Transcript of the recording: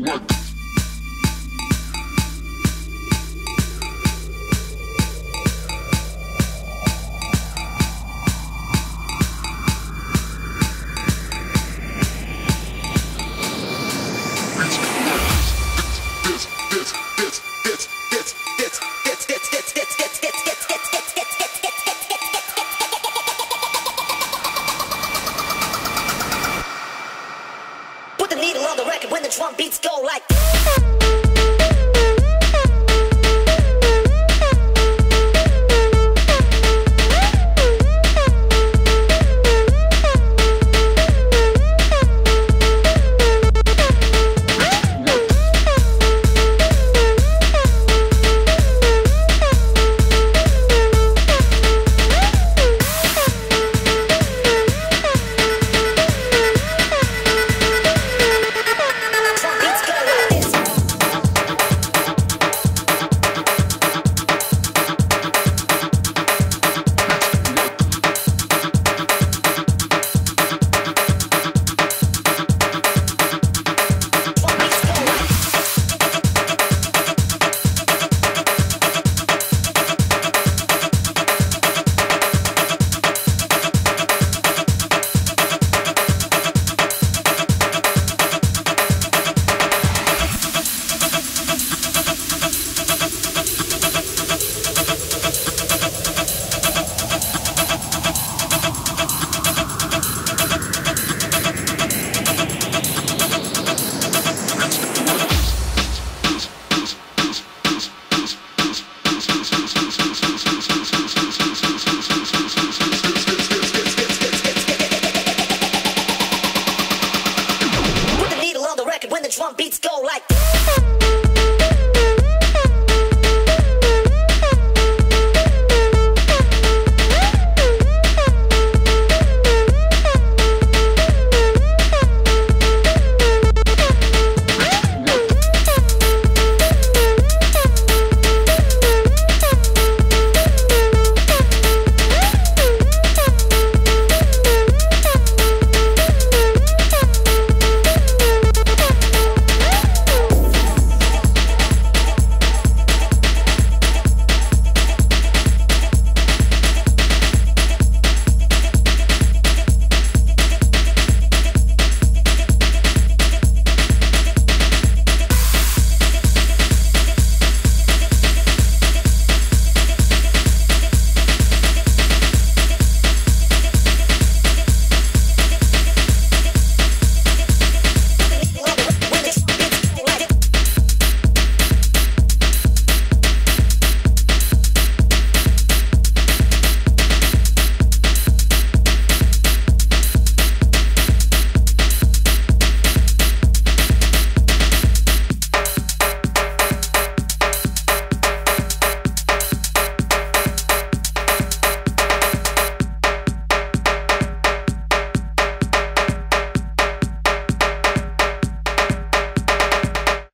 Work. Beats go like.